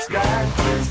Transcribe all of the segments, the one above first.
Sky,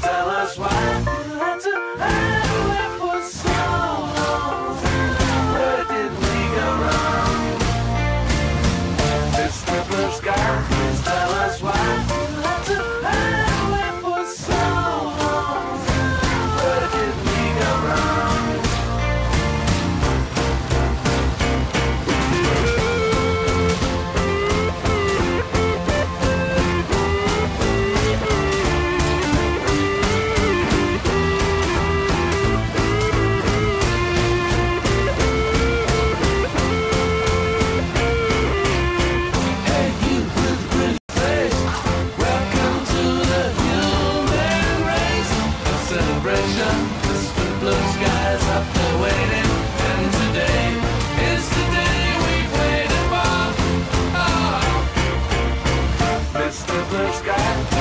for. Oh, Blue Sky,